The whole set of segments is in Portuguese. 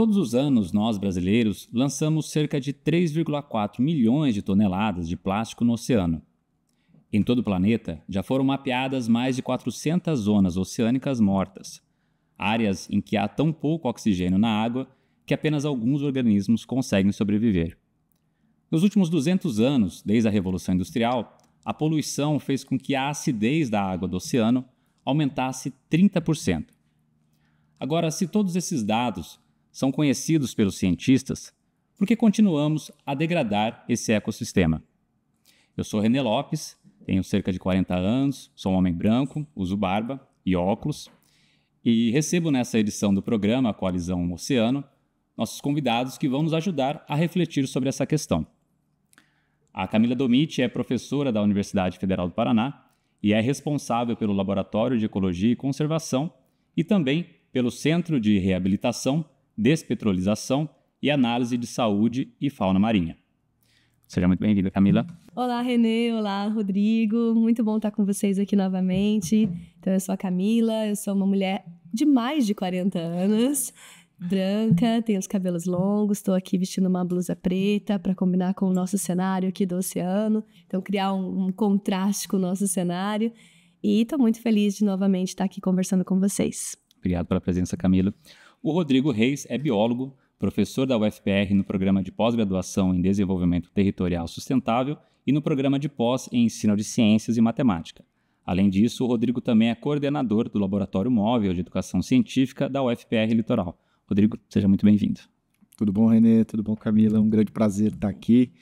Todos os anos, nós brasileiros lançamos cerca de 3,4 milhões de toneladas de plástico no oceano. Em todo o planeta, já foram mapeadas mais de 400 zonas oceânicas mortas, áreas em que há tão pouco oxigênio na água que apenas alguns organismos conseguem sobreviver. Nos últimos 200 anos, desde a Revolução Industrial, a poluição fez com que a acidez da água do oceano aumentasse 30%. Agora, se todos esses dados são conhecidos pelos cientistas, por que continuamos a degradar esse ecossistema? Eu sou René Lopes, tenho cerca de 40 anos, sou um homem branco, uso barba e óculos, e recebo nessa edição do programa Coalizão Oceano nossos convidados que vão nos ajudar a refletir sobre essa questão. A Camila Domit é professora da Universidade Federal do Paraná e é responsável pelo Laboratório de Ecologia e Conservação e também pelo Centro de Reabilitação, Despetrolização e Análise de Saúde e Fauna Marinha. Seja muito bem-vinda, Camila. Olá, Renê. Olá, Rodrigo. Muito bom estar com vocês aqui novamente. Então, eu sou a Camila, eu sou uma mulher de mais de 40 anos branca, tenho os cabelos longos, estou aqui vestindo uma blusa preta para combinar com o nosso cenário aqui do oceano, então criar um, um contraste com o nosso cenário. E estou muito feliz de novamente estar aqui conversando com vocês. Obrigado pela presença, Camila. O Rodrigo Reis é biólogo, professor da UFPR no programa de pós-graduação em Desenvolvimento Territorial Sustentável e no programa de pós em Ensino de Ciências e Matemática. Além disso, o Rodrigo também é coordenador do Laboratório Móvel de Educação Científica da UFPR Litoral. Rodrigo, seja muito bem-vindo. Tudo bom, Renê? Tudo bom, Camila? Um grande prazer estar aqui.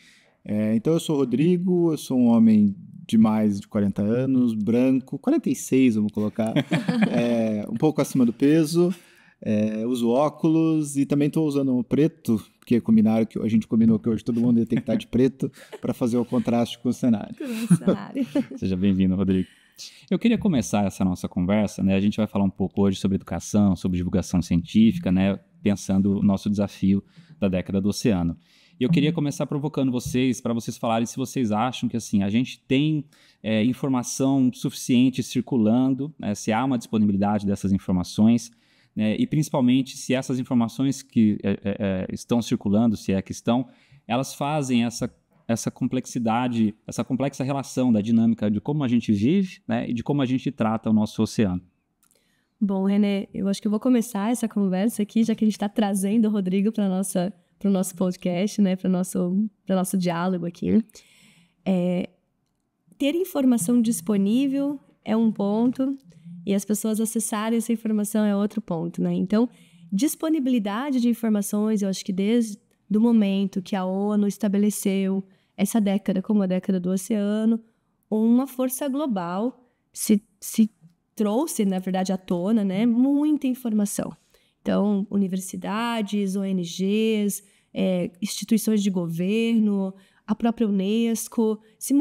É, então, eu sou o Rodrigo, eu sou um homem de mais de 40 anos, branco, 46 vamos colocar, é, um pouco acima do peso, é, uso óculos e também estou usando preto, porque combinaram que a gente combinou que hoje todo mundo ia ter que estar de preto para fazer o contraste com o cenário. Com o cenário. Seja bem-vindo, Rodrigo. Eu queria começar essa nossa conversa, né? A gente vai falar um pouco hoje sobre educação, sobre divulgação científica, né? Pensando o nosso desafio da década do oceano. E eu queria começar provocando vocês, para vocês falarem se vocês acham que assim a gente tem é, informação suficiente circulando, né, se há uma disponibilidade dessas informações, né, e principalmente se essas informações que é, é, é estão circulando, se é que estão, elas fazem essa essa complexidade, essa complexa relação da dinâmica de como a gente vive né, e de como a gente trata o nosso oceano. Bom, René, eu acho que eu vou começar essa conversa aqui, já que a gente está trazendo o Rodrigo para nossa para o nosso podcast, né, para o nosso, nosso diálogo aqui. É, ter informação disponível é um ponto e as pessoas acessarem essa informação é outro ponto, né? Então, disponibilidade de informações, eu acho que desde o momento que a ONU estabeleceu essa década como a década do oceano, uma força global se, se trouxe, na verdade, à tona, né, muita informação. Então, universidades, ONGs, é, instituições de governo, a própria Unesco, se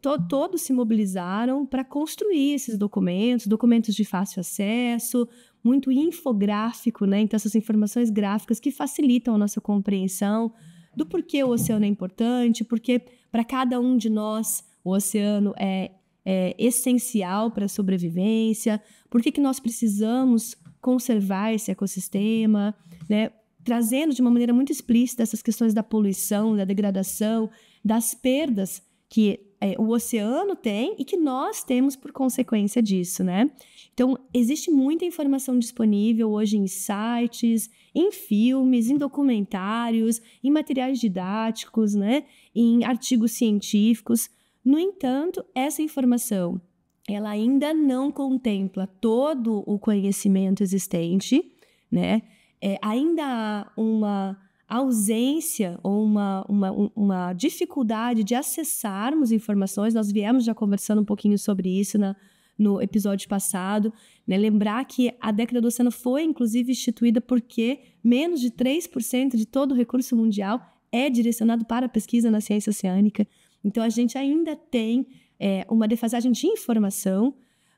to todos se mobilizaram para construir esses documentos, documentos de fácil acesso, muito infográfico, né? Então, essas informações gráficas que facilitam a nossa compreensão do porquê o oceano é importante, porque para cada um de nós o oceano é, é essencial para a sobrevivência, por que, nós precisamos conservar esse ecossistema, né? trazendo de uma maneira muito explícita essas questões da poluição, da degradação, das perdas que é, o oceano tem e que nós temos por consequência disso, né? Então, existe muita informação disponível hoje em sites, em filmes, em documentários, em materiais didáticos, né? Em artigos científicos. No entanto, essa informação ela ainda não contempla todo o conhecimento existente, né? É, ainda há uma ausência ou uma, uma, uma dificuldade de acessarmos informações. Nós viemos já conversando um pouquinho sobre isso na, no episódio passado. Né? Lembrar que a década do oceano foi, inclusive, instituída porque menos de 3% de todo o recurso mundial é direcionado para a pesquisa na ciência oceânica. Então, a gente ainda tem é, uma defasagem de informação,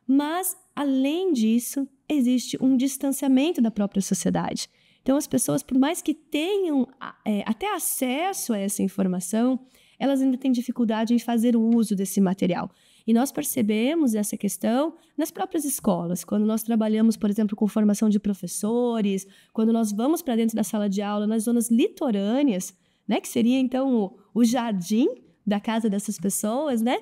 mas, além disso, existe um distanciamento da própria sociedade. Então, as pessoas, por mais que tenham é, até acesso a essa informação, elas ainda têm dificuldade em fazer o uso desse material. E nós percebemos essa questão nas próprias escolas, quando nós trabalhamos, por exemplo, com formação de professores, quando nós vamos para dentro da sala de aula nas zonas litorâneas, né, que seria então o, o jardim da casa dessas pessoas, né?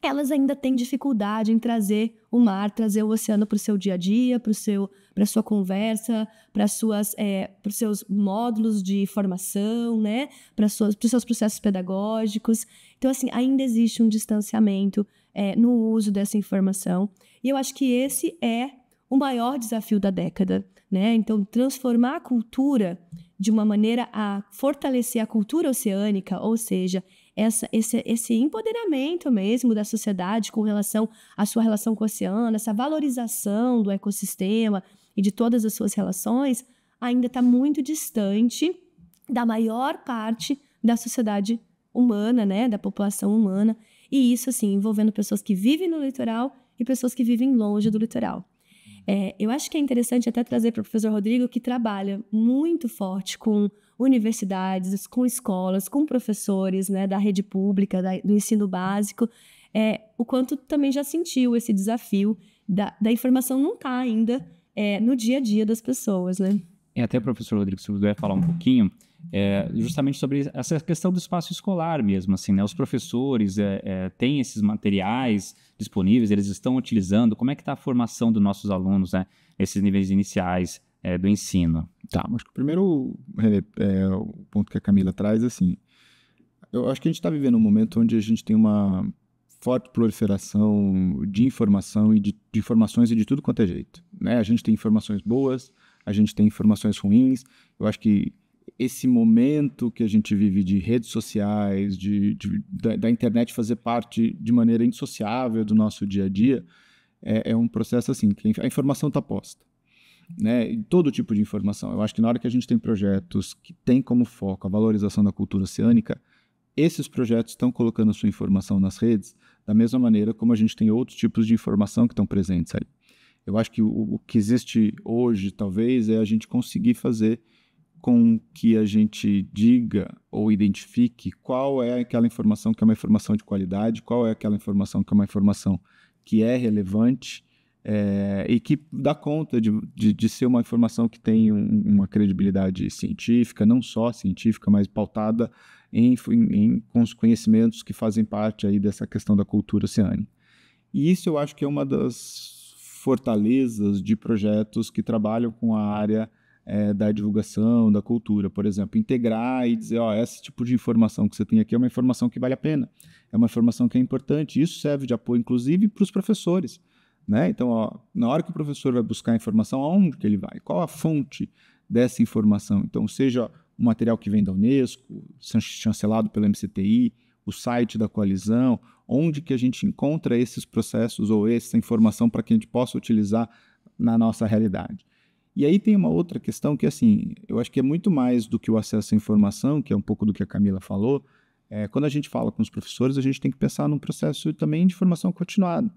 Elas ainda têm dificuldade em trazer o mar, trazer o oceano para o seu dia a dia, para seu, a sua conversa, para suas, é, os seus módulos de formação, né? Para os seus processos pedagógicos. Então, assim, ainda existe um distanciamento é, no uso dessa informação. E eu acho que esse é o maior desafio da década, né? Então, transformar a cultura de uma maneira a fortalecer a cultura oceânica, ou seja, essa, esse, esse empoderamento mesmo da sociedade com relação à sua relação com o oceano, essa valorização do ecossistema e de todas as suas relações, ainda está muito distante da maior parte da sociedade humana, né, da população humana, e isso assim envolvendo pessoas que vivem no litoral e pessoas que vivem longe do litoral. É, eu acho que é interessante até trazer para o professor Rodrigo, que trabalha muito forte com universidades, com escolas, com professores né, da rede pública, da, do ensino básico, é, o quanto também já sentiu esse desafio da, da informação não estar tá ainda é, no dia a dia das pessoas. Né? É, até, professor Rodrigo, se você puder falar um pouquinho, é, justamente sobre essa questão do espaço escolar mesmo, assim, né? Os professores é, é, têm esses materiais disponíveis, eles estão utilizando. Como é que está a formação dos nossos alunos, né? Esses níveis iniciais é, do ensino. Tá, acho que o primeiro é, o ponto que a Camila traz, assim, eu acho que a gente está vivendo um momento onde a gente tem uma forte proliferação de informação e de, de informações e de tudo quanto é jeito, né? A gente tem informações boas, a gente tem informações ruins. Eu acho que esse momento que a gente vive de redes sociais, de, de da, da, internet fazer parte de maneira indissociável do nosso dia a dia, é, é um processo assim, que a informação está posta. Né, todo tipo de informação. Eu acho que na hora que a gente tem projetos que têm como foco a valorização da cultura oceânica, esses projetos estão colocando sua informação nas redes da mesma maneira como a gente tem outros tipos de informação que estão presentes aí. Eu acho que o, o que existe hoje, talvez, é a gente conseguir fazer com que a gente diga ou identifique qual é aquela informação que é uma informação de qualidade, qual é aquela informação que é uma informação que é relevante é, e que dá conta de, de, de, ser uma informação que tem um, uma credibilidade científica, não só científica, mas pautada em, em, em conhecimentos que fazem parte aí dessa questão da cultura oceânica. E isso eu acho que é uma das fortalezas de projetos que trabalham com a área é, da divulgação, da cultura, por exemplo, integrar e dizer, ó, esse tipo de informação que você tem aqui é uma informação que vale a pena, é uma informação que é importante. Isso serve de apoio, inclusive, para os professores. Né? Então, ó, na hora que o professor vai buscar informação, aonde que ele vai? Qual a fonte dessa informação? Então, seja o material que vem da Unesco, chancelado pela MCTI, o site da coalizão, onde que a gente encontra esses processos ou essa informação para que a gente possa utilizar na nossa realidade. E aí tem uma outra questão que, assim, eu acho que é muito mais do que o acesso à informação, que é um pouco do que a Camila falou. É, quando a gente fala com os professores, a gente tem que pensar num processo também de formação continuada.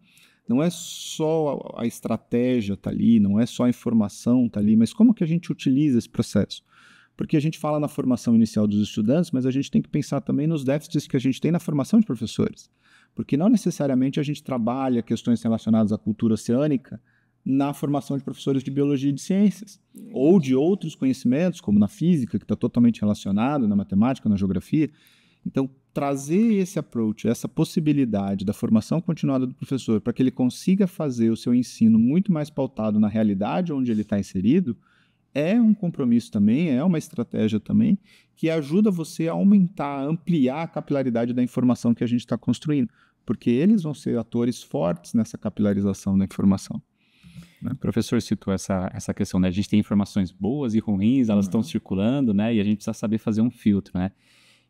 Não é só a, estratégia tá ali, não é só a informação tá ali, mas como que a gente utiliza esse processo? Porque a gente fala na formação inicial dos estudantes, mas a gente tem que pensar também nos déficits que a gente tem na formação de professores. Porque não necessariamente a gente trabalha questões relacionadas à cultura oceânica na formação de professores de biologia e de ciências, ou de outros conhecimentos, como na física, que está totalmente relacionado, na matemática, na geografia. Então, trazer esse approach, essa possibilidade da formação continuada do professor, para que ele consiga fazer o seu ensino muito mais pautado na realidade onde ele está inserido, é um compromisso também, é uma estratégia também, que ajuda você a aumentar, ampliar a capilaridade da informação que a gente está construindo, porque eles vão ser atores fortes nessa capilarização da informação. Né? O professor citou essa, essa questão, né? A gente tem informações boas e ruins, elas estão uhum. circulando, né? E a gente precisa saber fazer um filtro, né?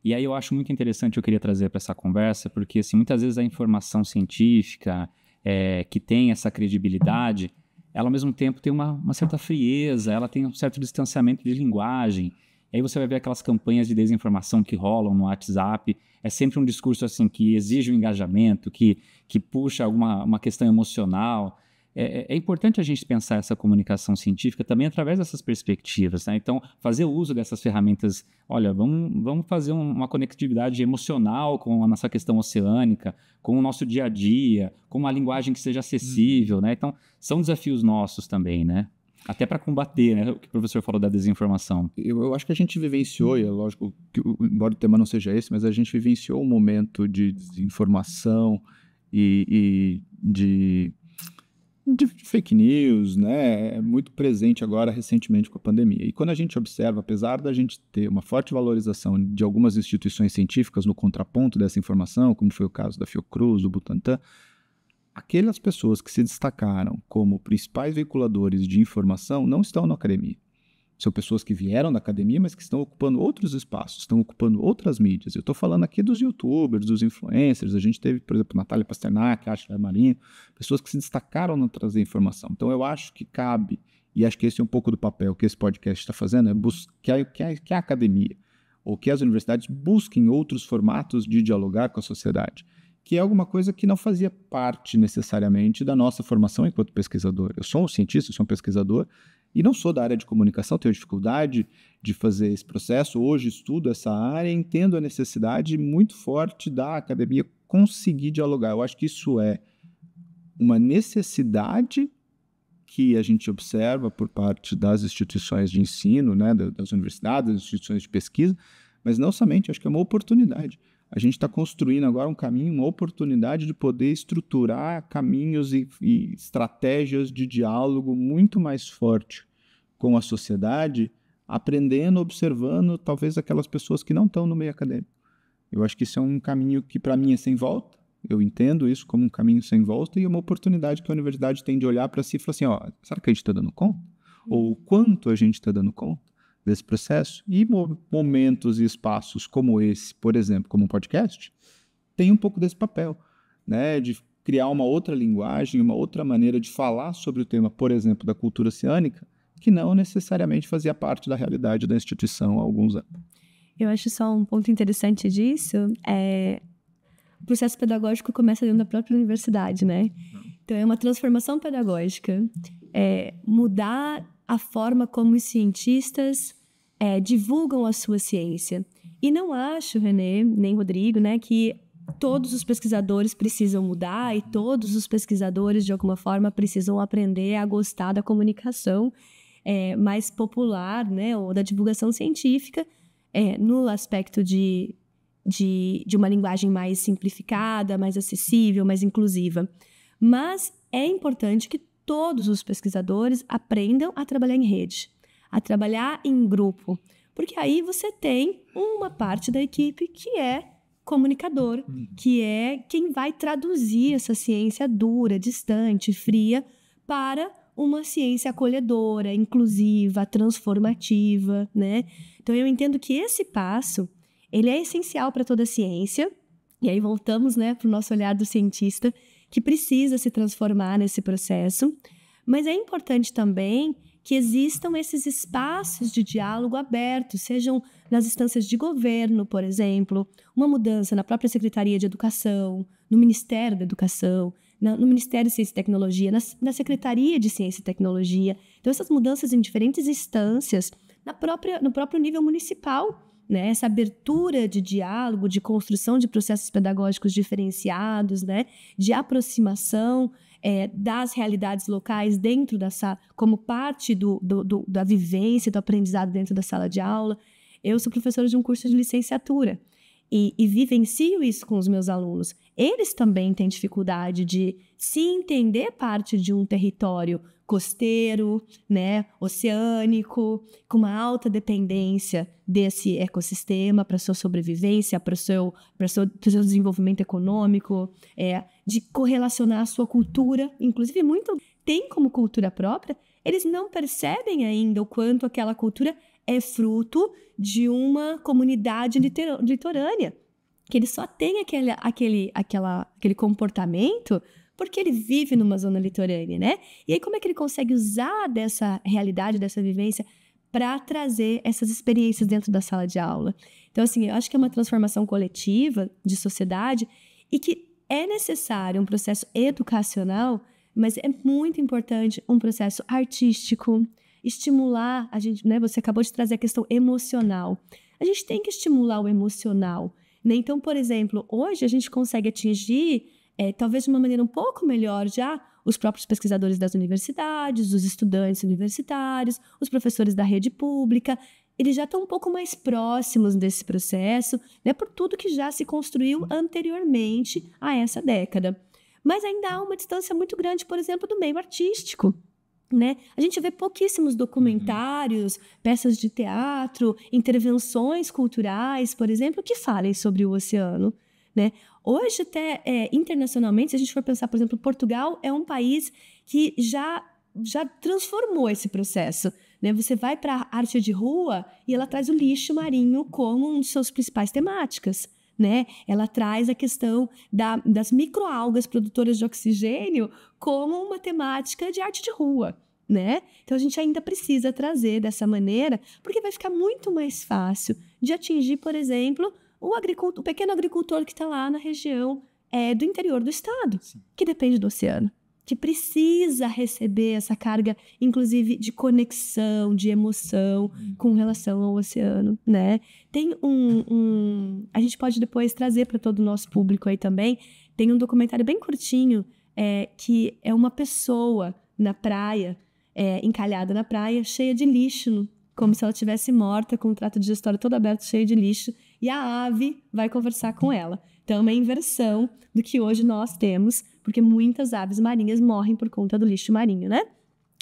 E aí eu acho muito interessante, eu queria trazer para essa conversa, porque assim, muitas vezes a informação científica é, que tem essa credibilidade, ela ao mesmo tempo tem uma, uma certa frieza, ela tem um certo distanciamento de linguagem. E aí você vai ver aquelas campanhas de desinformação que rolam no WhatsApp. É sempre um discurso assim que exige um engajamento, que, que puxa alguma uma questão emocional. É, é, importante a gente pensar essa comunicação científica também através dessas perspectivas. Né? Então, fazer uso dessas ferramentas. Olha, vamos, vamos fazer um, uma conectividade emocional com a nossa questão oceânica, com o nosso dia a dia, com uma linguagem que seja acessível. Hum. Né? Então, são desafios nossos também, né? Até para combater, né? O que o professor falou da desinformação. Eu, eu acho que a gente vivenciou, e é lógico que, embora o tema não seja esse, mas a gente vivenciou um momento de desinformação e, e de de fake news, né, é muito presente agora recentemente com a pandemia. E quando a gente observa, apesar da gente ter uma forte valorização de algumas instituições científicas no contraponto dessa informação, como foi o caso da Fiocruz, do Butantan, aquelas pessoas que se destacaram como principais veiculadores de informação não estão na academia. São pessoas que vieram da academia, mas que estão ocupando outros espaços, estão ocupando outras mídias. Eu estou falando aqui dos youtubers, dos influencers. A gente teve, por exemplo, Natália Pasternak, Ashley Marinho, pessoas que se destacaram no trazer informação. Então eu acho que cabe, e acho que esse é um pouco do papel que esse podcast está fazendo, é buscar que a, que a academia ou que as universidades busquem outros formatos de dialogar com a sociedade, que é alguma coisa que não fazia parte necessariamente da nossa formação enquanto pesquisador. Eu sou um cientista, eu sou um pesquisador, e não sou da área de comunicação, tenho dificuldade de fazer esse processo. Hoje estudo essa área, entendo a necessidade muito forte da academia conseguir dialogar. Eu acho que isso é uma necessidade que a gente observa por parte das instituições de ensino, né, das universidades, das instituições de pesquisa, mas não somente, acho que é uma oportunidade. A gente está construindo agora um caminho, uma oportunidade de poder estruturar caminhos e, e estratégias de diálogo muito mais forte com a sociedade, aprendendo, observando talvez aquelas pessoas que não estão no meio acadêmico. Eu acho que isso é um caminho que para mim é sem volta. Eu entendo isso como um caminho sem volta e é uma oportunidade que a universidade tem de olhar para si e falar assim, ó, será que a gente está dando conta? Ou quanto a gente está dando conta desse processo? E momentos e espaços como esse, por exemplo, como um podcast, tem um pouco desse papel, né, de criar uma outra linguagem, uma outra maneira de falar sobre o tema, por exemplo, da cultura oceânica, que não necessariamente fazia parte da realidade da instituição há alguns anos. Eu acho só um ponto interessante disso é o processo pedagógico começa dentro da própria universidade, né? Então é uma transformação pedagógica, é mudar a forma como os cientistas é, divulgam a sua ciência. E não acho, René, nem Rodrigo, né, que todos os pesquisadores precisam mudar e todos os pesquisadores, de alguma forma, precisam aprender a gostar da comunicação é, mais popular, né, ou da divulgação científica, é, no aspecto de, de, de uma linguagem mais simplificada, mais acessível, mais inclusiva. Mas é importante que todos os pesquisadores aprendam a trabalhar em rede, a trabalhar em grupo, porque aí você tem uma parte da equipe que é comunicador, uhum. que é quem vai traduzir essa ciência dura, distante, fria para uma ciência acolhedora, inclusiva, transformativa, né? Então eu entendo que esse passo, ele é essencial para toda a ciência. E aí voltamos, né, para o nosso olhar do cientista que precisa se transformar nesse processo, mas é importante também que existam esses espaços de diálogo abertos, sejam nas instâncias de governo, por exemplo, uma mudança na própria Secretaria de Educação, no Ministério da Educação, no Ministério de Ciência e Tecnologia, na, na Secretaria de Ciência e Tecnologia. Então, essas mudanças em diferentes instâncias, na própria, no próprio nível municipal, né? essa abertura de diálogo, de construção de processos pedagógicos diferenciados, né? de aproximação é, das realidades locais dentro da sala, como parte do, do, do, da vivência, do aprendizado dentro da sala de aula. Eu sou professora de um curso de licenciatura e, e vivencio isso com os meus alunos. Eles também têm dificuldade de se entender parte de um território costeiro, né, oceânico, com uma alta dependência desse ecossistema para sua sobrevivência, para o seu, seu, seu desenvolvimento econômico, é, de correlacionar a sua cultura, inclusive muito tem como cultura própria, eles não percebem ainda o quanto aquela cultura é fruto de uma comunidade litorânea, que ele só tem aquele, aquele, aquela, aquele comportamento porque ele vive numa zona litorânea, né? E aí como é que ele consegue usar dessa realidade, dessa vivência para trazer essas experiências dentro da sala de aula? Então assim, eu acho que é uma transformação coletiva de sociedade e que é necessário um processo educacional Mas é muito importante um processo artístico, estimular a gente, né? Você acabou de trazer a questão emocional. A gente tem que estimular o emocional. Né? Então, por exemplo, hoje a gente consegue atingir, é, talvez de uma maneira um pouco melhor já, os próprios pesquisadores das universidades, os estudantes universitários, os professores da rede pública, eles já estão um pouco mais próximos desse processo, né, por tudo que já se construiu anteriormente a essa década. Mas ainda há uma distância muito grande, por exemplo, do meio artístico. Né? A gente vê pouquíssimos documentários, peças de teatro, intervenções culturais, por exemplo, que falem sobre o oceano. Né? Hoje, até é, internacionalmente, se a gente for pensar, por exemplo, Portugal é um país que já, já transformou esse processo. Né? Você vai para a arte de rua e ela traz o lixo marinho como uma de suas principais temáticas. Né? Ela traz a questão da, das microalgas produtoras de oxigênio como uma temática de arte de rua. Né? Então a gente ainda precisa trazer dessa maneira, porque vai ficar muito mais fácil de atingir, por exemplo, o, o pequeno agricultor que está lá na região é, do interior do estado, Sim. que depende do oceano que precisa receber essa carga, inclusive de conexão, de emoção uhum. com relação ao oceano, né? Tem um, um a gente pode depois trazer para todo o nosso público aí também. Tem um documentário bem curtinho é, que é uma pessoa na praia, é, encalhada na praia, cheia de lixo, como se ela tivesse morta, com o trato digestório todo aberto, cheio de lixo, e a ave vai conversar com ela. Então, é uma inversão do que hoje nós temos, porque muitas aves marinhas morrem por conta do lixo marinho, né?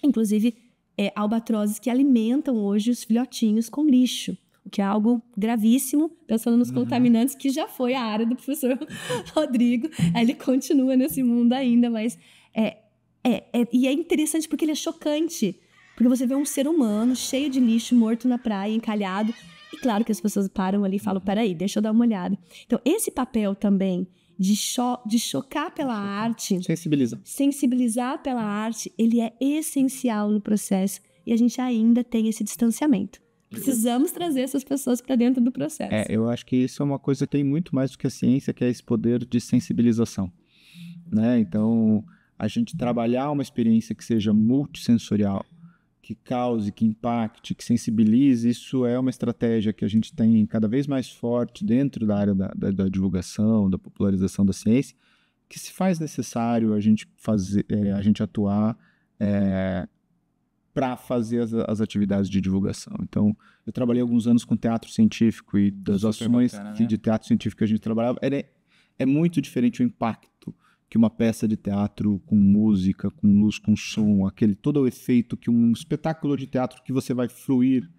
Inclusive, é, albatrozes que alimentam hoje os filhotinhos com lixo, o que é algo gravíssimo, pensando nos uhum. contaminantes, que já foi a área do professor Rodrigo. Ele continua nesse mundo ainda, mas é, é, é, e é interessante porque ele é chocante. Porque você vê um ser humano cheio de lixo, morto na praia, encalhado, e claro que as pessoas param ali e falam: peraí, deixa eu dar uma olhada. Então, esse papel também de, cho de chocar pela chocar. arte, sensibilizar. sensibilizar pela arte, ele é essencial no processo e a gente ainda tem esse distanciamento. Precisamos trazer essas pessoas para dentro do processo. É, eu acho que isso é uma coisa que tem muito mais do que a ciência, que é esse poder de sensibilização. Né? Então, a gente trabalhar uma experiência que seja multissensorial, que cause, que impacte, que sensibilize, isso é uma estratégia que a gente tem cada vez mais forte dentro da área da, da, da divulgação, da popularização da ciência, que se faz necessário a gente fazer, é, a gente atuar é, para fazer as, as, atividades de divulgação. Então, eu trabalhei alguns anos com teatro científico e das ações bacana, né? de teatro científico que a gente trabalhava, era, é muito diferente o impacto que uma peça de teatro com música, com luz, com som, aquele todo o efeito que um espetáculo de teatro que você vai fluir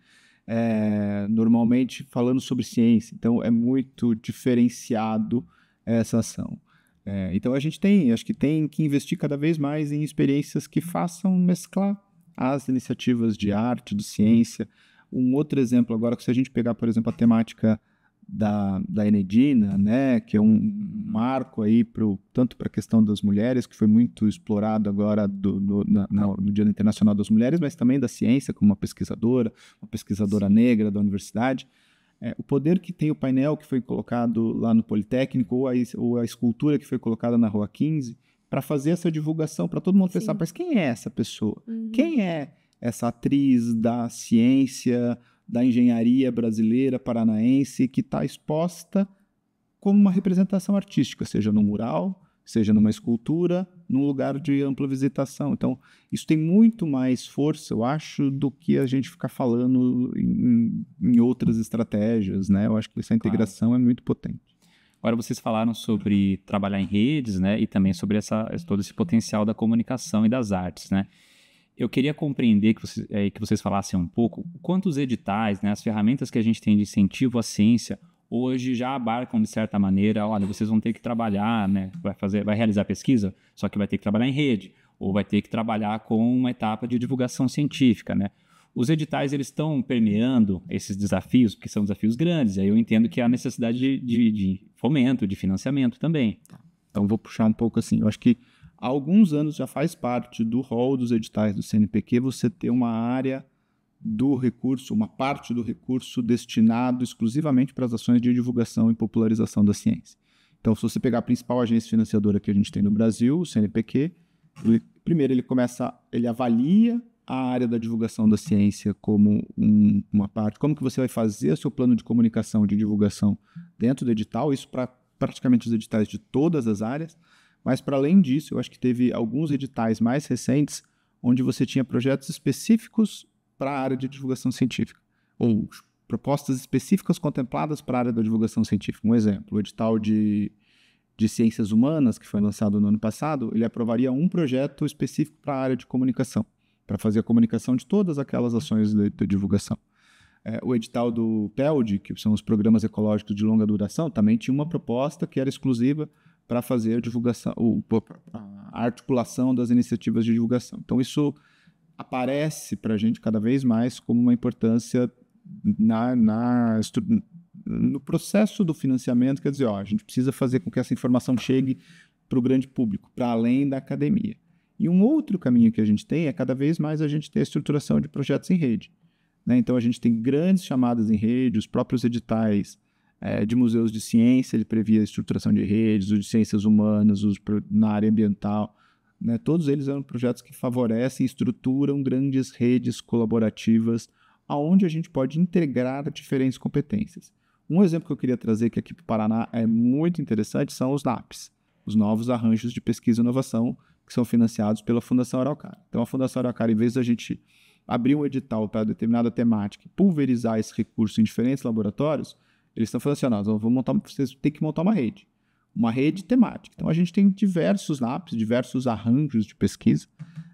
é, normalmente falando sobre ciência. Então é muito diferenciado essa ação. É, então a gente tem, acho que tem que investir cada vez mais em experiências que façam mesclar as iniciativas de arte, de ciência. Um outro exemplo agora, se a gente pegar, por exemplo, a temática da, da Enedina, né, que é um marco aí pro, tanto para a questão das mulheres, que foi muito explorado agora do, do, na, no Dia Internacional das Mulheres, mas também da ciência, como uma pesquisadora, uma pesquisadora Sim. negra da universidade. É, o poder que tem o painel que foi colocado lá no Politécnico, ou a, ou a escultura que foi colocada na Rua 15, para fazer essa divulgação, para todo mundo Sim. pensar, mas quem é essa pessoa? Uhum. Quem é essa atriz da ciência, da engenharia brasileira paranaense que está exposta como uma representação artística, seja no mural, seja numa escultura, num lugar de ampla visitação. Então, isso tem muito mais força, eu acho, do que a gente ficar falando em, em outras estratégias, né? Eu acho que essa integração claro. é muito potente. Agora vocês falaram sobre trabalhar em redes, né? E também sobre essa, todo esse potencial da comunicação e das artes, né? Eu queria compreender que vocês, é, que vocês falassem um pouco quantos editais, né, as ferramentas que a gente tem de incentivo à ciência hoje já abarcam de certa maneira, olha, vocês vão ter que trabalhar, né, vai fazer, vai realizar pesquisa, só que vai ter que trabalhar em rede ou vai ter que trabalhar com uma etapa de divulgação científica, né? Os editais eles estão permeando esses desafios, porque são desafios grandes. Aí eu entendo que há necessidade de, de, de fomento, de financiamento também. Então vou puxar um pouco assim. Eu acho que há alguns anos já faz parte do rol dos editais do CNPq você ter uma área do recurso, uma parte do recurso destinado exclusivamente para as ações de divulgação e popularização da ciência. Então, se você pegar a principal agência financiadora que a gente tem no Brasil, o CNPq, primeiro ele começa, ele avalia a área da divulgação da ciência como um, uma parte, como que você vai fazer o seu plano de comunicação, de divulgação dentro do edital, isso para praticamente os editais de todas as áreas, mas para além disso, eu acho que teve alguns editais mais recentes onde você tinha projetos específicos para a área de divulgação científica, ou propostas específicas contempladas para a área da divulgação científica. Um exemplo, o edital de, de ciências humanas, que foi lançado no ano passado, ele aprovaria um projeto específico para a área de comunicação, para fazer a comunicação de todas aquelas ações de, de divulgação. É, o edital do PELD, que são os programas ecológicos de longa duração, também tinha uma proposta que era exclusiva para fazer a divulgação, a articulação das iniciativas de divulgação. Então, isso aparece para a gente cada vez mais como uma importância na, na, no processo do financiamento, quer dizer, ó, a gente precisa fazer com que essa informação chegue para o grande público, para além da academia. E um outro caminho que a gente tem é cada vez mais a gente ter a estruturação de projetos em rede. Né? Então a gente tem grandes chamadas em rede, os próprios editais é, de museus de ciência, ele previa a estruturação de redes, os de ciências humanas, os na área ambiental. Né? Todos eles eram projetos que favorecem e estruturam grandes redes colaborativas aonde a gente pode integrar diferentes competências. Um exemplo que eu queria trazer que aqui para o Paraná é muito interessante são os NAPs, os Novos Arranjos de Pesquisa e Inovação, que são financiados pela Fundação Araucária. Então, a Fundação Araucária, em vez da gente abrir um edital para determinada temática e pulverizar esse recurso em diferentes laboratórios, eles estão falando assim, nós vamos montar, vocês têm que montar uma rede, uma rede temática. Então, a gente tem diversos NAPs, diversos arranjos de pesquisa,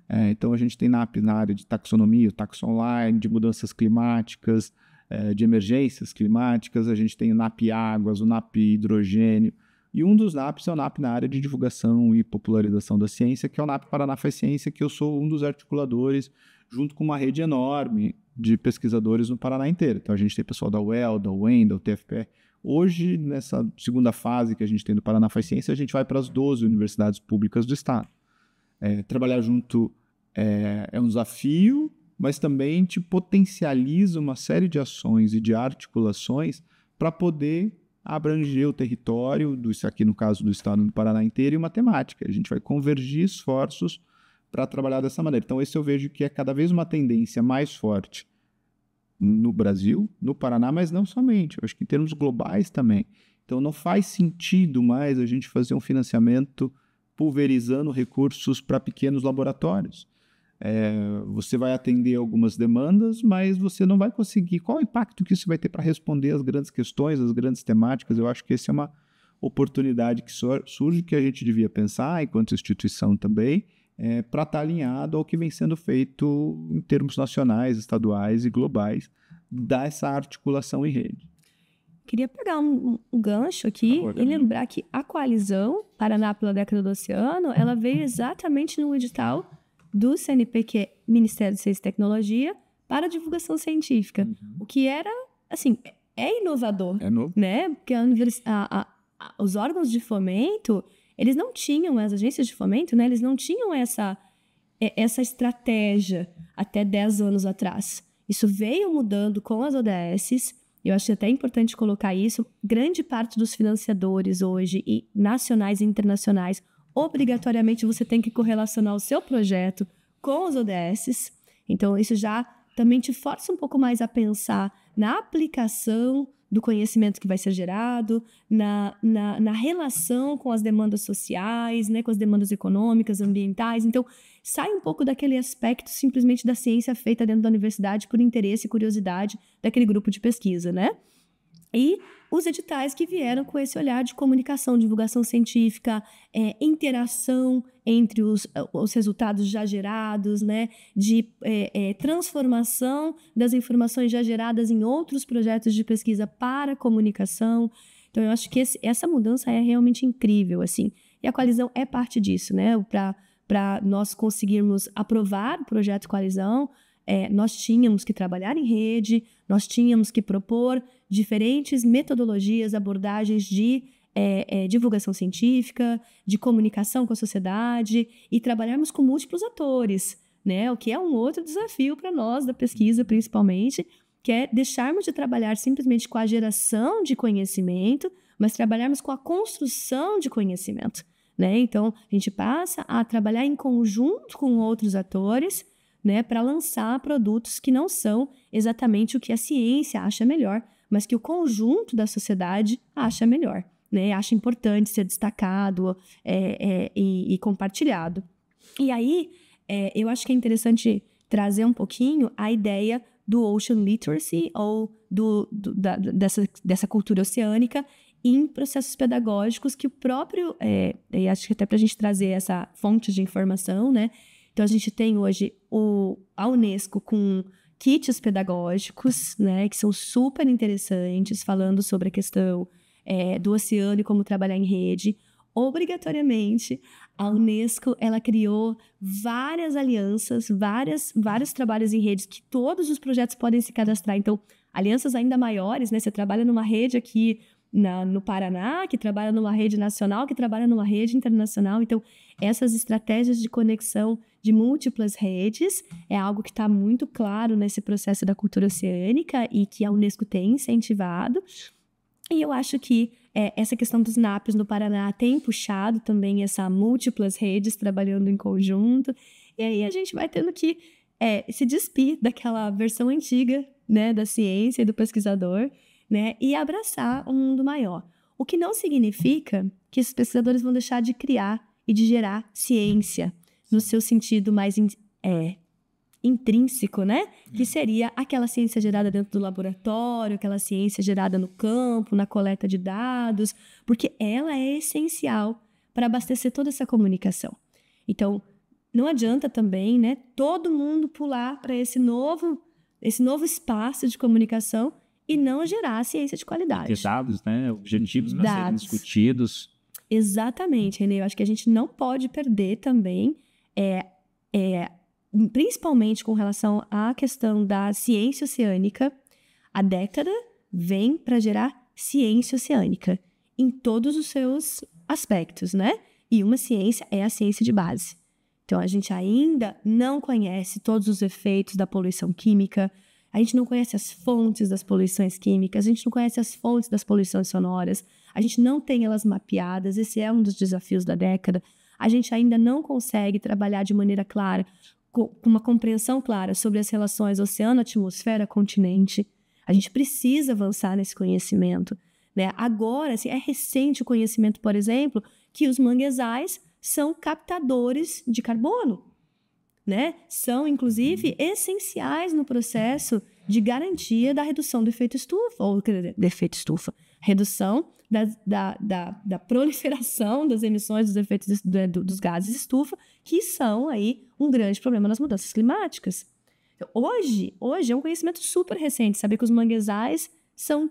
é, então a gente tem NAP na área de taxonomia, taxon online, de mudanças climáticas, é, de emergências climáticas, a gente tem o NAP águas, o NAP hidrogênio, e um dos NAPs é o NAP na área de divulgação e popularização da ciência, que é o NAP Paraná Faz Ciência, que eu sou um dos articuladores, junto com uma rede enorme de pesquisadores no Paraná inteiro. Então a gente tem pessoal da UEL, da UEM, da UTFPR. Hoje, nessa segunda fase que a gente tem do Paraná Faz Ciência, a gente vai para as 12 universidades públicas do Estado. É, trabalhar junto é, é um desafio, mas também te potencializa uma série de ações e de articulações para poder abranger o território, do, aqui no caso do estado do Paraná inteiro, e uma temática. A gente vai convergir esforços para trabalhar dessa maneira. Então, esse eu vejo que é cada vez uma tendência mais forte no Brasil, no Paraná, mas não somente. Eu acho que em termos globais também. Então, não faz sentido mais a gente fazer um financiamento pulverizando recursos para pequenos laboratórios. É, você vai atender algumas demandas, mas você não vai conseguir. Qual o impacto que isso vai ter para responder as grandes questões, as grandes temáticas? Eu acho que essa é uma oportunidade que surge que a gente devia pensar, enquanto instituição também, é, para estar tá alinhado ao que vem sendo feito em termos nacionais, estaduais e globais, dar essa articulação em rede. Queria pegar um, um gancho aqui favor, e lembrar que a coalizão Paraná pela década do Oceano, ela veio exatamente no edital do CNP, que é Ministério de Ciência e Tecnologia, para divulgação científica. Uhum. O que era, assim, é inovador. É novo. Né? Porque a a, a, os órgãos de fomento, eles não tinham, as agências de fomento, né? Eles não tinham essa, essa estratégia até 10 anos atrás. Isso veio mudando com as ODSs. Eu acho até importante colocar isso. Grande parte dos financiadores hoje, e nacionais e internacionais, obrigatoriamente você tem que correlacionar o seu projeto com os ODSs. Então, isso já também te força um pouco mais a pensar na aplicação do conhecimento que vai ser gerado, na, na, na, relação com as demandas sociais, né, com as demandas econômicas, ambientais. Então, sai um pouco daquele aspecto simplesmente da ciência feita dentro da universidade por interesse e curiosidade daquele grupo de pesquisa, né? E os editais que vieram com esse olhar de comunicação, divulgação científica, é, interação entre os, os resultados já gerados, né, de é, é, transformação das informações já geradas em outros projetos de pesquisa para comunicação. Então, eu acho que esse, essa mudança é realmente incrível, assim. E a coalizão é parte disso, né? Para nós conseguirmos aprovar o projeto coalizão, é, nós tínhamos que trabalhar em rede, nós tínhamos que propor diferentes metodologias, abordagens de é, é, divulgação científica, de comunicação com a sociedade e trabalharmos com múltiplos atores, né? O que é um outro desafio para nós da pesquisa, principalmente, que é deixarmos de trabalhar simplesmente com a geração de conhecimento, mas trabalharmos com a construção de conhecimento. Né? Então, a gente passa a trabalhar em conjunto com outros atores né, para lançar produtos que não são exatamente o que a ciência acha melhor, mas que o conjunto da sociedade acha melhor, né, acha importante ser destacado é, é, e, e, compartilhado. E aí, é, eu acho que é interessante trazer um pouquinho a ideia do ocean literacy ou do, do da, dessa, dessa cultura oceânica em processos pedagógicos que o próprio, é, e acho que até para a gente trazer essa fonte de informação, né, então, a gente tem hoje o, a Unesco com kits pedagógicos, né, que são super interessantes, falando sobre a questão é, do oceano e como trabalhar em rede. Obrigatoriamente, a Unesco ela criou várias alianças, várias, vários trabalhos em redes que todos os projetos podem se cadastrar. Então, alianças ainda maiores, né? Você trabalha numa rede aqui na, no Paraná, que trabalha numa rede nacional, que trabalha numa rede internacional. Então, essas estratégias de conexão de múltiplas redes é algo que está muito claro nesse processo da cultura oceânica e que a Unesco tem incentivado. E eu acho que é, essa questão dos NAPs no Paraná tem puxado também essa múltiplas redes trabalhando em conjunto. E aí a gente vai tendo que é, se despir daquela versão antiga né, da ciência e do pesquisador né, e abraçar um mundo maior. O que não significa que esses pesquisadores vão deixar de criar e de gerar ciência no seu sentido mais é, intrínseco, né? Que seria aquela ciência gerada dentro do laboratório, aquela ciência gerada no campo, na coleta de dados, porque ela é essencial para abastecer toda essa comunicação. Então, não adianta também, né, todo mundo pular para esse novo esse novo espaço de comunicação e não gerar ciência de qualidade. Ter dados, né? Objetivos para serem discutidos. Exatamente, Renê. Eu acho que a gente não pode perder também, é, é, principalmente com relação à questão da ciência oceânica, a década vem para gerar ciência oceânica em todos os seus aspectos, né? E uma ciência é a ciência de base. Então, a gente ainda não conhece todos os efeitos da poluição química, a gente não conhece as fontes das poluições químicas, a gente não conhece as fontes das poluições sonoras, a gente não tem elas mapeadas, esse é um dos desafios da década. A gente ainda não consegue trabalhar de maneira clara, com uma compreensão clara sobre as relações oceano, atmosfera, continente. A gente precisa avançar nesse conhecimento. Né? Agora, assim, é recente o conhecimento, por exemplo, que os manguezais são captadores de carbono né, são inclusive uhum. essenciais no processo de garantia da redução do efeito estufa, ou do efeito estufa, redução da, da, da, da proliferação das emissões dos efeitos do, do, dos gases estufa, que são aí um grande problema nas mudanças climáticas. Hoje, hoje é um conhecimento super recente saber que os manguezais são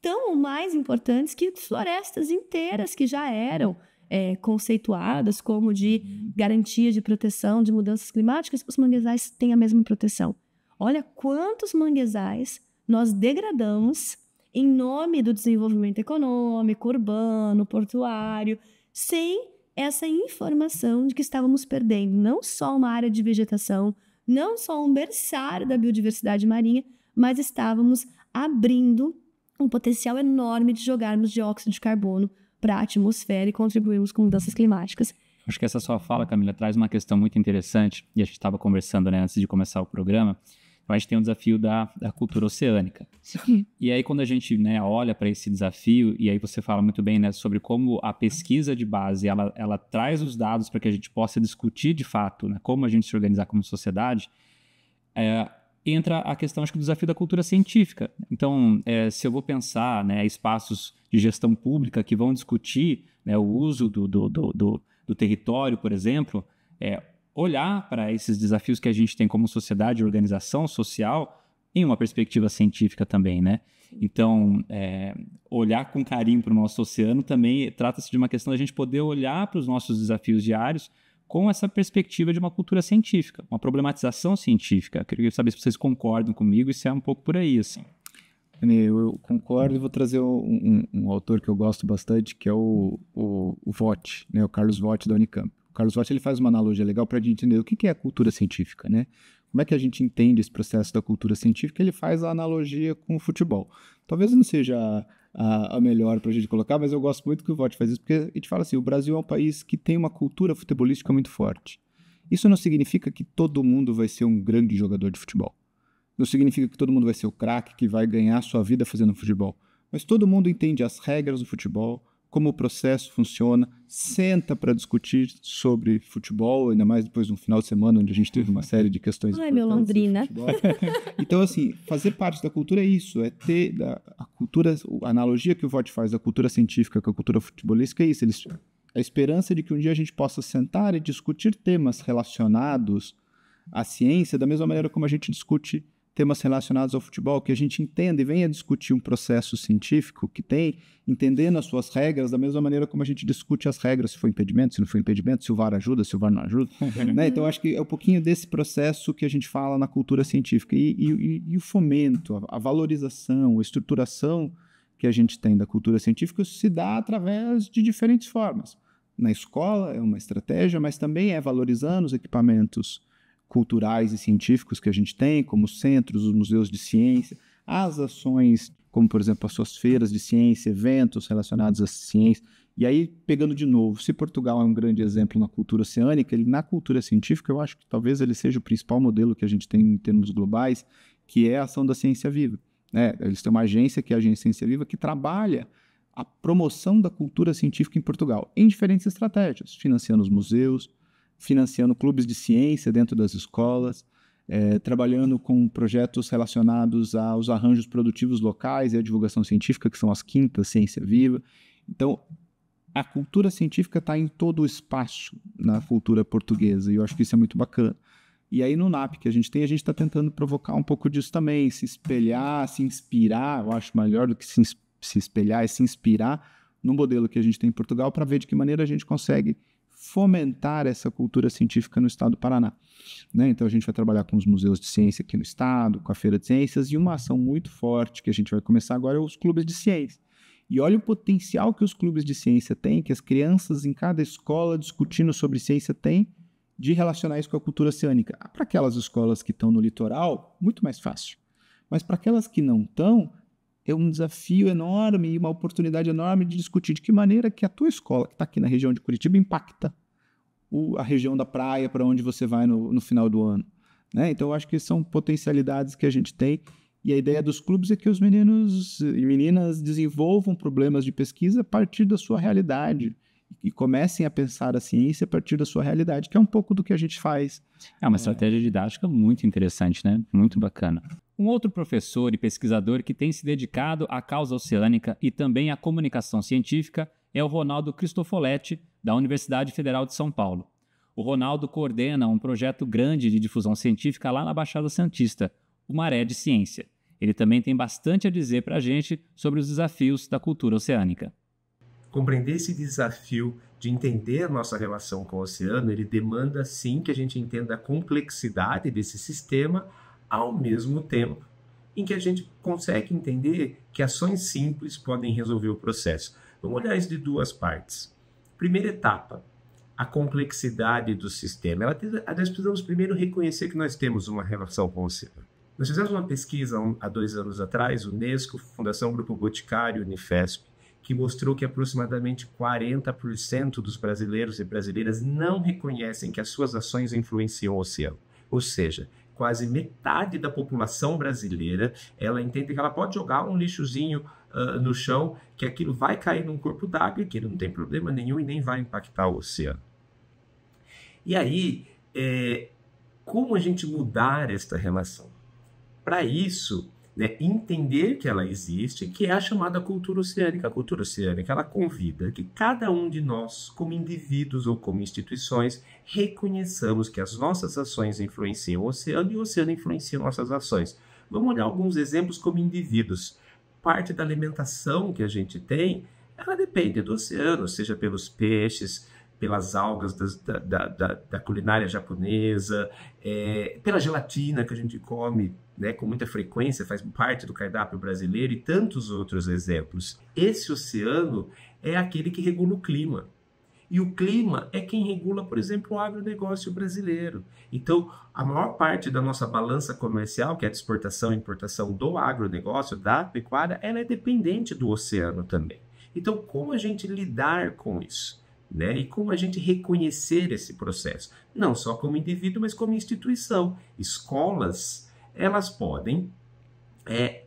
tão mais importantes que florestas inteiras que já eram é, conceituadas como de garantia de proteção de mudanças climáticas, os manguezais têm a mesma proteção. Olha quantos manguezais nós degradamos em nome do desenvolvimento econômico, urbano, portuário, sem essa informação de que estávamos perdendo não só uma área de vegetação, não só um berçário da biodiversidade marinha, mas estávamos abrindo um potencial enorme de jogarmos dióxido de carbono para a atmosfera e contribuirmos com mudanças climáticas. Acho que essa sua fala, Camila, traz uma questão muito interessante, e a gente estava conversando né, antes de começar o programa. Então, a gente tem o desafio da, da cultura oceânica. Sim. E aí, quando a gente né, olha para esse desafio, e aí você fala muito bem né, sobre como a pesquisa de base ela, ela traz os dados para que a gente possa discutir de fato né, como a gente se organizar como sociedade, é, entra a questão, acho que, do desafio da cultura científica. Então, é, se eu vou pensar né, espaços de gestão pública que vão discutir né, o uso do, do, do, do, território, por exemplo, é, olhar para esses desafios que a gente tem como sociedade organização social em uma perspectiva científica também, né? Então, é, olhar com carinho para o nosso oceano também trata-se de uma questão da gente poder olhar para os nossos desafios diários com essa perspectiva de uma cultura científica, uma problematização científica. Eu queria saber se vocês concordam comigo e se é um pouco por aí, assim. Eu concordo e vou trazer um, um, um, autor que eu gosto bastante, que é o, o, o Vogt, né, o Carlos Vogt da Unicamp. O Carlos Vogt ele faz uma analogia legal para a gente entender o que, que é a cultura científica, né? Como é que a gente entende esse processo da cultura científica? Ele faz a analogia com o futebol. Talvez não seja a, a melhor para a gente colocar, mas eu gosto muito que o Vote faz isso, porque a gente fala assim: o Brasil é um país que tem uma cultura futebolística muito forte. Isso não significa que todo mundo vai ser um grande jogador de futebol. Não significa que todo mundo vai ser o craque que vai ganhar sua vida fazendo futebol. Mas todo mundo entende as regras do futebol, como o processo funciona, senta para discutir sobre futebol, ainda mais depois de um final de semana onde a gente teve uma série de questões. Ai, meu Londrina. então, assim, fazer parte da cultura é isso, é ter a, cultura, a analogia que o Vought faz da cultura científica com a cultura futebolística é isso. Eles, a esperança de que um dia a gente possa sentar e discutir temas relacionados à ciência da mesma maneira como a gente discute temas relacionados ao futebol, que a gente entenda e venha discutir um processo científico que tem, entendendo as suas regras, da mesma maneira como a gente discute as regras, se foi impedimento, se não foi impedimento, se o VAR ajuda, se o VAR não ajuda. né? Então, acho que é um pouquinho desse processo que a gente fala na cultura científica. E, e, e o fomento, a, a valorização, a estruturação que a gente tem da cultura científica se dá através de diferentes formas. Na escola é uma estratégia, mas também é valorizando os equipamentos culturais e científicos que a gente tem, como os centros, os museus de ciência, as ações, como por exemplo as suas feiras de ciência, eventos relacionados à ciência. E aí, pegando de novo, se Portugal é um grande exemplo na cultura oceânica, ele, na cultura científica, eu acho que talvez ele seja o principal modelo que a gente tem em termos globais, que é a ação da ciência viva. Né? Eles têm uma agência, que é a Agência Ciência Viva, que trabalha a promoção da cultura científica em Portugal, em diferentes estratégias, financiando os museus, financiando clubes de ciência dentro das escolas, é, trabalhando com projetos relacionados aos arranjos produtivos locais e à divulgação científica, que são as quintas Ciência Viva. Então, a cultura científica está em todo o espaço na cultura portuguesa, e eu acho que isso é muito bacana. E aí no NAP que a gente tem, a gente está tentando provocar um pouco disso também, se espelhar, se inspirar, eu acho melhor do que se, se espelhar, é se inspirar no modelo que a gente tem em Portugal para ver de que maneira a gente consegue fomentar essa cultura científica no estado do Paraná. Né? Então a gente vai trabalhar com os museus de ciência aqui no estado, com a Feira de Ciências, e uma ação muito forte que a gente vai começar agora é os clubes de ciência. E olha o potencial que os clubes de ciência têm, que as crianças em cada escola discutindo sobre ciência têm de relacionar isso com a cultura oceânica. Para aquelas escolas que estão no litoral, muito mais fácil. Mas para aquelas que não estão, é um desafio enorme e uma oportunidade enorme de discutir de que maneira que a tua escola, que está aqui na região de Curitiba, impacta o, a região da praia para onde você vai no, no final do ano. Né? Então, eu acho que são potencialidades que a gente tem e a ideia dos clubes é que os meninos e meninas desenvolvam problemas de pesquisa a partir da sua realidade e comecem a pensar a ciência a partir da sua realidade, que é um pouco do que a gente faz. É uma estratégia didática muito interessante, né? Muito bacana. Um outro professor e pesquisador que tem se dedicado à causa oceânica e também à comunicação científica é o Ronaldo Cristofoletti, da Universidade Federal de São Paulo. O Ronaldo coordena um projeto grande de difusão científica lá na Baixada Santista, o Maré de Ciência. Ele também tem bastante a dizer para a gente sobre os desafios da cultura oceânica. Compreender esse desafio de entender a nossa relação com o oceano, ele demanda sim que a gente entenda a complexidade desse sistema, ao mesmo tempo em que a gente consegue entender que ações simples podem resolver o processo. Vamos olhar isso de duas partes. Primeira etapa, a complexidade do sistema. nós precisamos primeiro reconhecer que nós temos uma relação com o oceano. Nós fizemos uma pesquisa há dois anos atrás, Unesco, Fundação Grupo Boticário, Unifesp, que mostrou que aproximadamente 40% dos brasileiros e brasileiras não reconhecem que as suas ações influenciam o oceano. Ou seja, quase metade da população brasileira, ela entende que ela pode jogar um lixozinho uh, no chão, que aquilo vai cair num corpo d'água, que não tem problema nenhum e nem vai impactar o oceano. E aí, é, como a gente mudar esta relação? Para isso, né, entender que ela existe, que é a chamada cultura oceânica. A cultura oceânica ela convida que cada um de nós, como indivíduos ou como instituições, reconheçamos que as nossas ações influenciam o oceano e o oceano influencia nossas ações. Vamos olhar alguns exemplos como indivíduos. Parte da alimentação que a gente tem, ela depende do oceano, seja pelos peixes, pelas algas da, da, da, da culinária japonesa, é, pela gelatina que a gente come né, com muita frequência, faz parte do cardápio brasileiro e tantos outros exemplos. Esse oceano é aquele que regula o clima. E o clima é quem regula, por exemplo, o agronegócio brasileiro. Então, a maior parte da nossa balança comercial, que é de exportação e importação do agronegócio, da pecuária, ela é dependente do oceano também. Então, como a gente lidar com isso? Né? E como a gente reconhecer esse processo? Não só como indivíduo, mas como instituição. Escolas, elas podem é,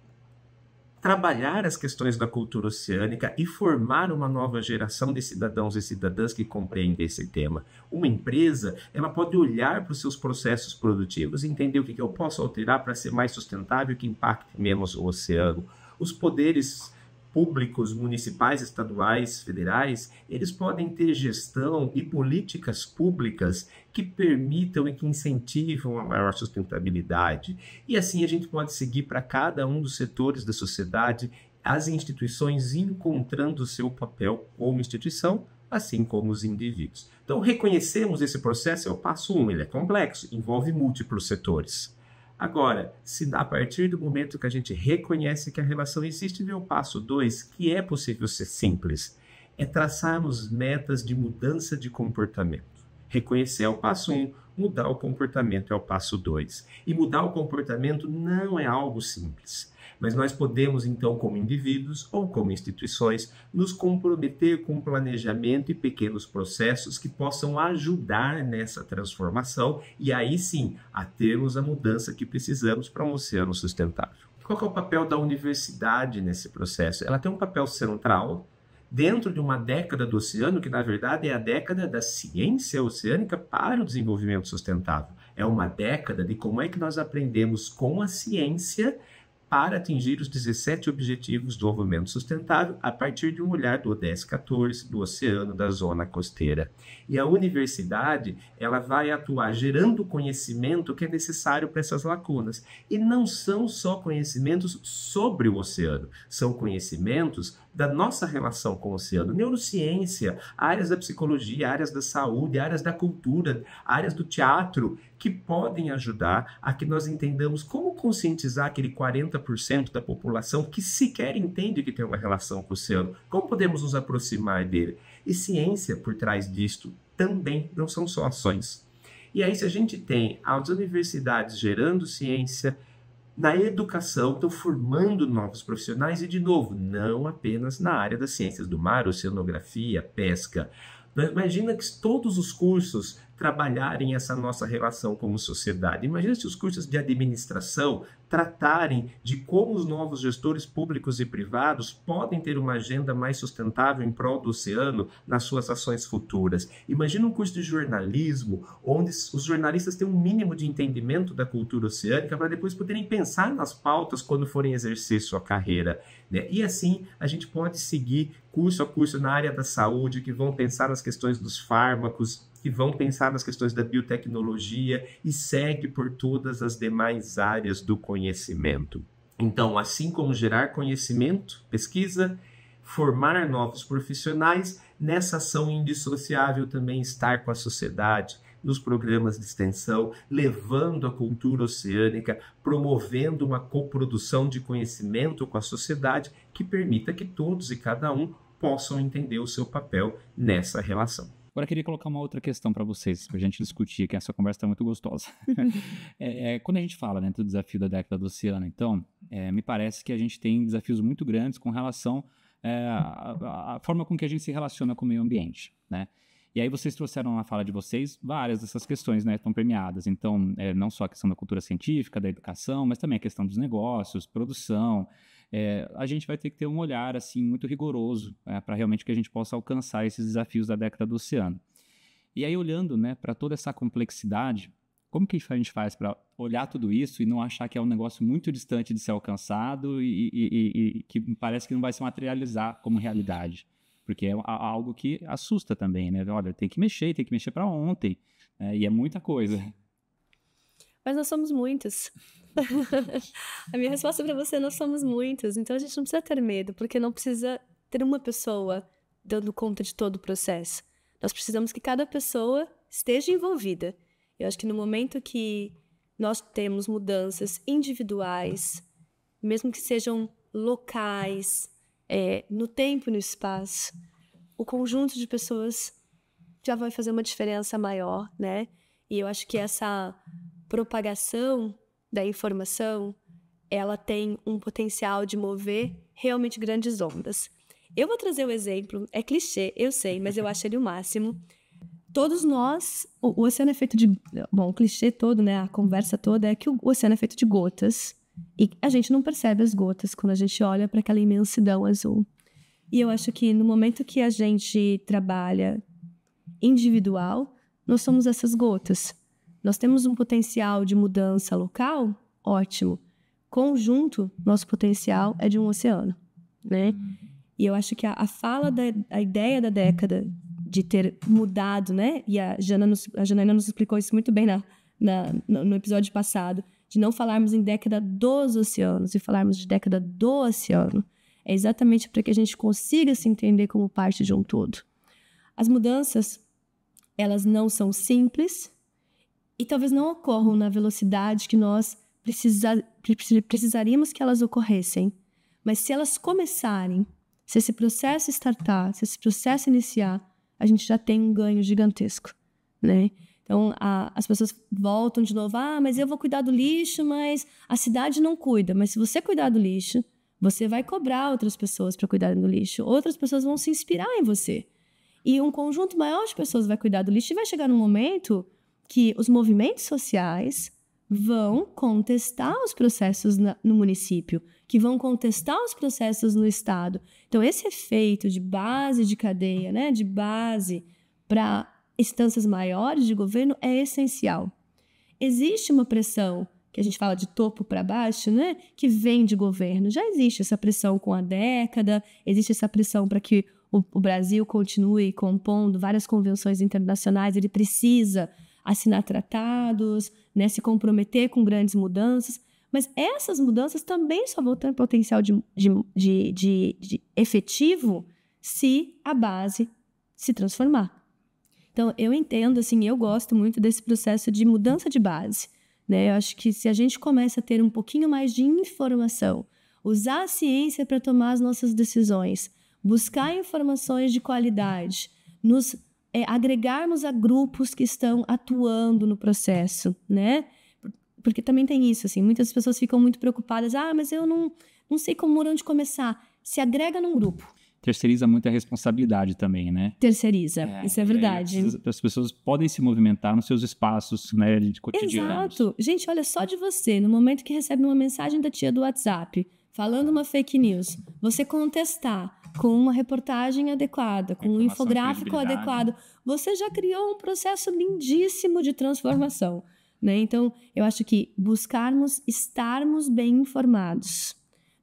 trabalhar as questões da cultura oceânica e formar uma nova geração de cidadãos e cidadãs que compreendem esse tema. Uma empresa, ela pode olhar para os seus processos produtivos entender o que, que eu posso alterar para ser mais sustentável que impacte menos o oceano. Os poderes públicos, municipais, estaduais, federais, eles podem ter gestão e políticas públicas que permitam e que incentivam a maior sustentabilidade. E assim a gente pode seguir para cada um dos setores da sociedade, as instituições encontrando o seu papel como instituição, assim como os indivíduos. Então, reconhecemos esse processo é o passo um, ele é complexo, envolve múltiplos setores. Agora, se a partir do momento que a gente reconhece que a relação existe, vem o passo 2, que é possível ser simples, é traçarmos metas de mudança de comportamento. Reconhecer é o passo 1, um, mudar o comportamento é o passo 2. E mudar o comportamento não é algo simples. Mas nós podemos, então, como indivíduos ou como instituições, nos comprometer com planejamento e pequenos processos que possam ajudar nessa transformação e aí sim a termos a mudança que precisamos para um oceano sustentável. Qual é o papel da universidade nesse processo? Ela tem um papel central dentro de uma década do oceano, que na verdade é a década da ciência oceânica para o desenvolvimento sustentável. É uma década de como é que nós aprendemos com a ciência para atingir os 17 Objetivos do Desenvolvimento Sustentável a partir de um olhar do ODS 14, do oceano, da zona costeira. E a universidade ela vai atuar gerando conhecimento que é necessário para essas lacunas. E não são só conhecimentos sobre o oceano, são conhecimentos da nossa relação com o oceano. Neurociência, áreas da psicologia, áreas da saúde, áreas da cultura, áreas do teatro, que podem ajudar a que nós entendamos como conscientizar aquele 40% da população que sequer entende que tem uma relação com o oceano. Como podemos nos aproximar dele? E ciência por trás disto também não são só ações. E aí, se a gente tem as universidades gerando ciência, na educação, estão formando novos profissionais e, de novo, não apenas na área das ciências do mar, oceanografia, pesca. Imagina que todos os cursos trabalharem essa nossa relação como sociedade. Imagina se os cursos de administração tratarem de como os novos gestores públicos e privados podem ter uma agenda mais sustentável em prol do oceano nas suas ações futuras. Imagina um curso de jornalismo onde os jornalistas têm um mínimo de entendimento da cultura oceânica para depois poderem pensar nas pautas quando forem exercer sua carreira. Né? E assim a gente pode seguir curso a curso na área da saúde que vão pensar nas questões dos fármacos, que vão pensar nas questões da biotecnologia e segue por todas as demais áreas do conhecimento. Então, assim como gerar conhecimento, pesquisa, formar novos profissionais, nessa ação indissociável também estar com a sociedade, nos programas de extensão, levando a cultura oceânica, promovendo uma coprodução de conhecimento com a sociedade que permita que todos e cada um possam entender o seu papel nessa relação. Agora, queria colocar uma outra questão para vocês, para a gente discutir, que essa conversa está muito gostosa. é, é, quando a gente fala né, do desafio da década do oceano, então, é, me parece que a gente tem desafios muito grandes com relação é, à, à forma com que a gente se relaciona com o meio ambiente, né? E aí vocês trouxeram na fala de vocês várias dessas questões, né, estão premiadas. Então, é, não só a questão da cultura científica, da educação, mas também a questão dos negócios, produção, é, a gente vai ter que ter um olhar assim muito rigoroso é, para realmente que a gente possa alcançar esses desafios da década do oceano. E aí olhando, né, para toda essa complexidade, como que a gente faz para olhar tudo isso e não achar que é um negócio muito distante de ser alcançado e, e, e, e que parece que não vai se materializar como realidade? Porque é algo que assusta também, né? Olha, tem que mexer, tem que mexer para ontem, né? e é muita coisa. Mas nós somos muitos. a minha resposta para você, nós somos muitos. Então a gente não precisa ter medo, porque não precisa ter uma pessoa dando conta de todo o processo. Nós precisamos que cada pessoa esteja envolvida. Eu acho que no momento que nós temos mudanças individuais, mesmo que sejam locais, é, no tempo e no espaço, o conjunto de pessoas já vai fazer uma diferença maior, né? E eu acho que essa propagação da informação, ela tem um potencial de mover realmente grandes ondas. Eu vou trazer o um exemplo, é clichê, eu sei, mas eu acho ele o máximo. Todos nós, o, o oceano é feito de, bom, o clichê todo, né, a conversa toda é que o, o oceano é feito de gotas e a gente não percebe as gotas quando a gente olha para aquela imensidão azul. E eu acho que no momento que a gente trabalha individual, nós somos essas gotas. Nós temos um potencial de mudança local, ótimo. Conjunto, nosso potencial é de um oceano, né? E eu acho que a, a fala da a ideia da década de ter mudado, né? E a Jana nos, a Janaína nos explicou isso muito bem na, na, no episódio passado, de não falarmos em década dos oceanos e falarmos de década do oceano. É exatamente para que a gente consiga se entender como parte de um todo. As mudanças, elas não são simples e talvez não ocorram na velocidade que nós precisa, precisaríamos que elas ocorressem. Mas se elas começarem, se esse processo startar, se esse processo iniciar, a gente já tem um ganho gigantesco, né? Então, a, as pessoas voltam de novo, ah, mas eu vou cuidar do lixo, mas a cidade não cuida. Mas se você cuidar do lixo, você vai cobrar outras pessoas para cuidarem do lixo. Outras pessoas vão se inspirar em você. E um conjunto maior de pessoas vai cuidar do lixo e vai chegar num momento que os movimentos sociais vão contestar os processos na, no município, que vão contestar os processos no estado. Então esse efeito de base de cadeia, né, de base para instâncias maiores de governo é essencial. Existe uma pressão que a gente fala de topo para baixo, né, que vem de governo. Já existe essa pressão com a década, existe essa pressão para que o, o, Brasil continue compondo várias convenções internacionais, ele precisa assinar tratados, né, se comprometer com grandes mudanças. Mas essas mudanças também só vão ter potencial de, de, de, de, efetivo se a base se transformar. Então, eu entendo, assim, eu gosto muito desse processo de mudança de base. Né? Eu acho que se a gente começa a ter um pouquinho mais de informação, usar a ciência para tomar as nossas decisões, buscar informações de qualidade, nos é, agregarmos a grupos que estão atuando no processo, né? Porque também tem isso, assim, muitas pessoas ficam muito preocupadas, ah, mas eu não, não sei como por onde começar. Se agrega num grupo terceiriza muito a responsabilidade também, né? Terceiriza, é, isso é verdade. as pessoas podem se movimentar nos seus espaços né, de cotidiano. Exato. Gente, olha só de você, no momento que recebe uma mensagem da tia do WhatsApp falando uma fake news, você contestar com uma reportagem adequada, com um infográfico adequado, você já criou um processo lindíssimo de transformação. Né? Então, eu acho que buscarmos estarmos bem informados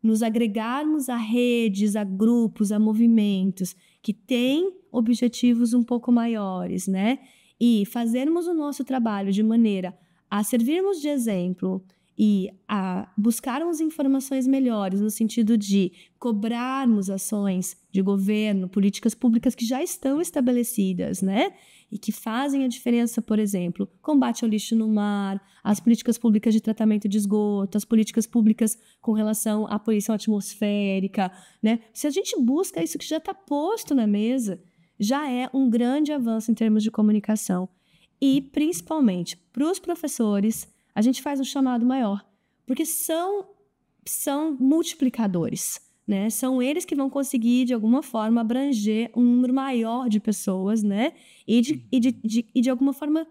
nos agregarmos a redes, a grupos, a movimentos que têm objetivos um pouco maiores, né? E fazermos o nosso trabalho de maneira a servirmos de exemplo e a buscarmos informações melhores no sentido de cobrarmos ações de governo, políticas públicas que já estão estabelecidas, né? e que fazem a diferença, por exemplo, combate ao lixo no mar, as políticas públicas de tratamento de esgoto, as políticas públicas com relação à poluição atmosférica, né? Se a gente busca isso que já está posto na mesa, já é um grande avanço em termos de comunicação. E, principalmente, para os professores, a gente faz um chamado maior, porque são, são multiplicadores. Né? São eles que vão conseguir, de alguma forma, abranger um número maior de pessoas, né? E de, e de, de, e de alguma forma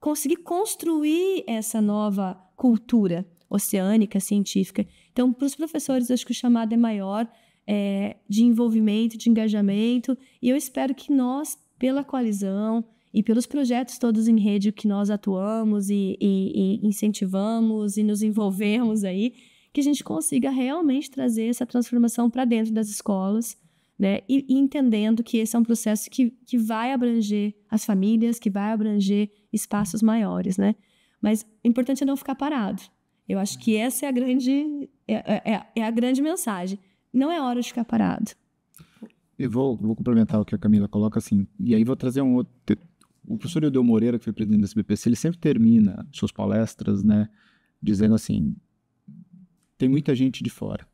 conseguir construir essa nova cultura oceânica, científica. Então, para os professores, acho que o chamado é maior é, de envolvimento, de engajamento, e eu espero que nós, pela coalizão e pelos projetos todos em rede que nós atuamos e, e, e incentivamos e nos envolvemos aí, que a gente consiga realmente trazer essa transformação para dentro das escolas, né? E, e, entendendo que esse é um processo que, que vai abranger as famílias, que vai abranger espaços maiores, né? Mas o importante é não ficar parado. Eu acho que essa é a grande, é, é, é, é a grande mensagem. Não é hora de ficar parado. Eu vou, vou complementar o que a Camila coloca assim, e aí vou trazer um outro. O professor Eudeu Moreira, que foi presidente da SBPC, ele sempre termina suas palestras, né, dizendo assim: tem muita gente de fora.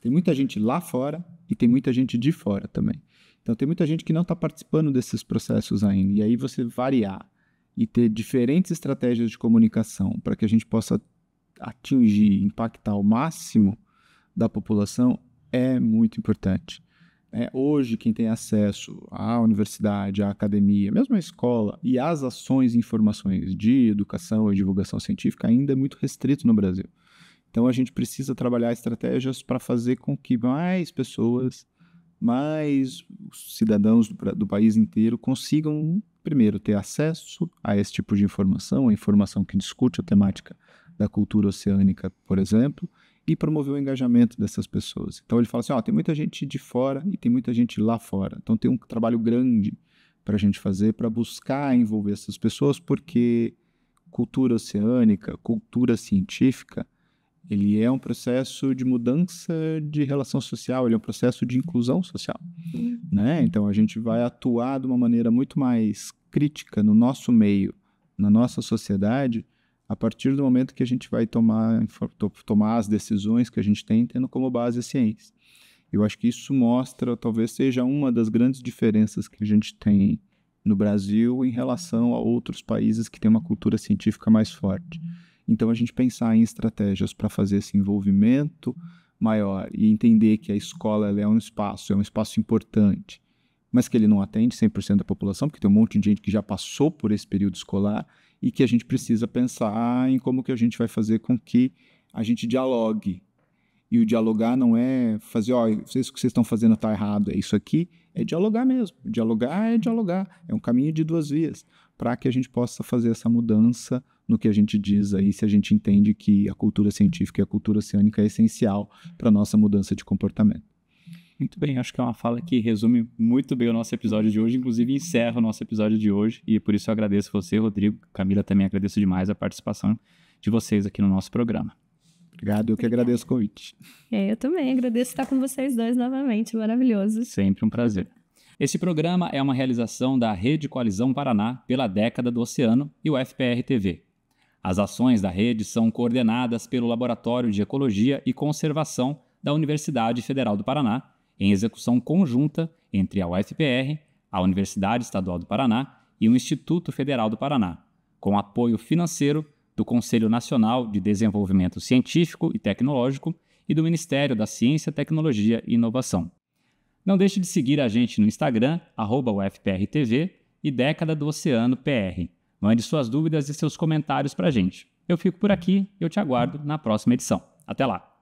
Tem muita gente lá fora e tem muita gente de fora também. Então tem muita gente que não está participando desses processos ainda. E aí você variar e ter diferentes estratégias de comunicação para que a gente possa atingir, impactar o máximo da população é muito importante. É, hoje, quem tem acesso à universidade, à academia, mesmo à escola e às ações e informações de educação e divulgação científica ainda é muito restrito no Brasil. Então, a gente precisa trabalhar estratégias para fazer com que mais pessoas, mais cidadãos do, do país inteiro consigam, primeiro, ter acesso a esse tipo de informação, a informação que discute a temática da cultura oceânica, por exemplo, e promover o engajamento dessas pessoas. Então ele fala assim: ó, tem muita gente de fora e tem muita gente lá fora. Então tem um trabalho grande para a gente fazer para buscar envolver essas pessoas, porque cultura oceânica, cultura científica, ele é um processo de mudança de relação social, ele é um processo de inclusão social, né? Então a gente vai atuar de uma maneira muito mais crítica no nosso meio, na nossa sociedade, a partir do momento que a gente vai tomar, tomar as decisões que a gente tem, tendo como base a ciência. Eu acho que isso mostra, talvez seja uma das grandes diferenças que a gente tem no Brasil em relação a outros países que têm uma cultura científica mais forte. Então, a gente pensar em estratégias para fazer esse envolvimento maior e entender que a escola é um espaço, é um espaço importante, mas que ele não atende 100% da população, porque tem um monte de gente que já passou por esse período escolar e que a gente precisa pensar em como que a gente vai fazer com que a gente dialogue. E o dialogar não é fazer, ó, oh, isso que vocês estão fazendo está errado, é isso aqui, é dialogar mesmo. Dialogar é dialogar, é um caminho de duas vias, para que a gente possa fazer essa mudança no que a gente diz aí, se a gente entende que a cultura científica e a cultura oceânica é essencial para a nossa mudança de comportamento. Muito bem, acho que é uma fala que resume muito bem o nosso episódio de hoje, inclusive encerra o nosso episódio de hoje, e por isso eu agradeço você, Rodrigo, Camila, também agradeço demais a participação de vocês aqui no nosso programa. Obrigado, eu que agradeço o convite. É, eu também agradeço estar com vocês dois novamente, maravilhoso. Sempre um prazer. Esse programa é uma realização da Rede Coalizão Paraná pela década do oceano e o FPR TV. As ações da rede são coordenadas pelo Laboratório de Ecologia e Conservação da Universidade Federal do Paraná em execução conjunta entre a UFPR, a Universidade Estadual do Paraná e o Instituto Federal do Paraná, com apoio financeiro do Conselho Nacional de Desenvolvimento Científico e Tecnológico e do Ministério da Ciência, Tecnologia e Inovação. Não deixe de seguir a gente no Instagram, UFPRTV e Década do Oceano PR. Mande suas dúvidas e seus comentários para a gente. Eu fico por aqui e eu te aguardo na próxima edição. Até lá!